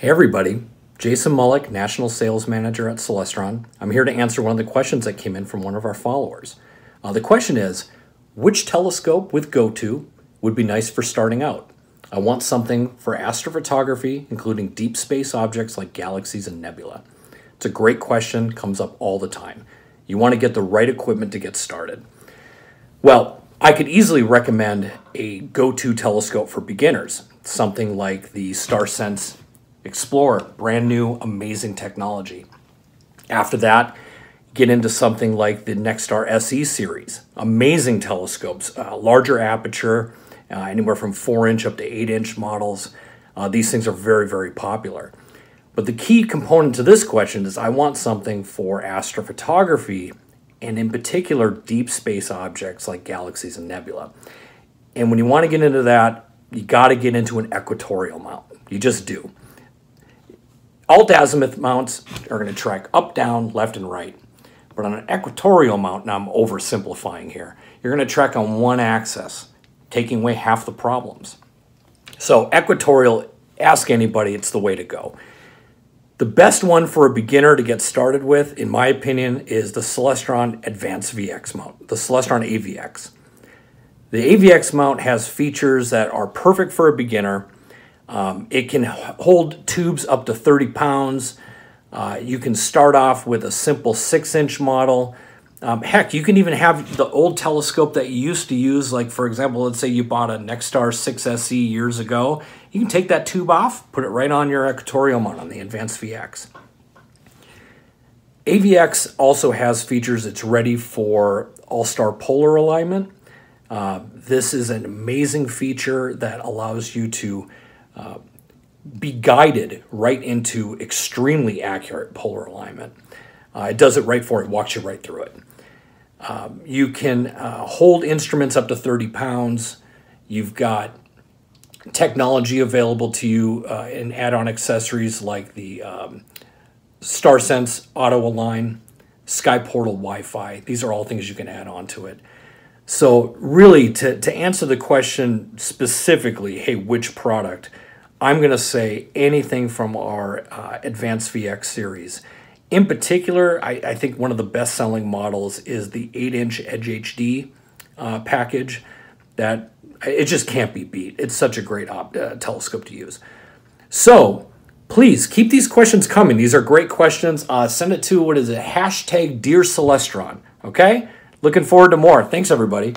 Hey everybody, Jason Mullick, National Sales Manager at Celestron. I'm here to answer one of the questions that came in from one of our followers. Uh, the question is, which telescope with GoTo would be nice for starting out? I want something for astrophotography, including deep space objects like galaxies and nebula. It's a great question, comes up all the time. You want to get the right equipment to get started. Well, I could easily recommend a go-to telescope for beginners, something like the StarSense Explorer, brand new, amazing technology. After that, get into something like the Nexstar SE series. Amazing telescopes, uh, larger aperture, uh, anywhere from 4 inch up to 8 inch models. Uh, these things are very, very popular. But the key component to this question is I want something for astrophotography and in particular deep space objects like galaxies and nebula. And when you want to get into that, you got to get into an equatorial mount. You just do. Alt azimuth mounts are going to track up, down, left, and right. But on an equatorial mount, now I'm oversimplifying here, you're going to track on one axis, taking away half the problems. So equatorial, ask anybody, it's the way to go. The best one for a beginner to get started with, in my opinion, is the Celestron Advanced VX mount, the Celestron AVX. The AVX mount has features that are perfect for a beginner, um, it can hold tubes up to 30 pounds. Uh, you can start off with a simple six inch model. Um, heck, you can even have the old telescope that you used to use, like for example, let's say you bought a Nexstar 6SE years ago. You can take that tube off, put it right on your equatorial mount on the Advanced VX. AVX also has features it's ready for all-star polar alignment. Uh, this is an amazing feature that allows you to be guided right into extremely accurate polar alignment. Uh, it does it right for it, walks you right through it. Um, you can uh, hold instruments up to 30 pounds. You've got technology available to you uh, in add-on accessories like the um, StarSense Auto Align, Sky Portal Wi-Fi. These are all things you can add on to it. So really, to, to answer the question specifically, hey, which product? I'm going to say anything from our uh, Advanced VX series. In particular, I, I, think one of the best-selling models is the 8-inch Edge HD uh, package. That it just can't be beat. It's such a great uh, telescope to use. So please keep these questions coming. These are great questions. Uh, send it to what is it? Hashtag Dear Celestron. Okay. Looking forward to more. Thanks, everybody.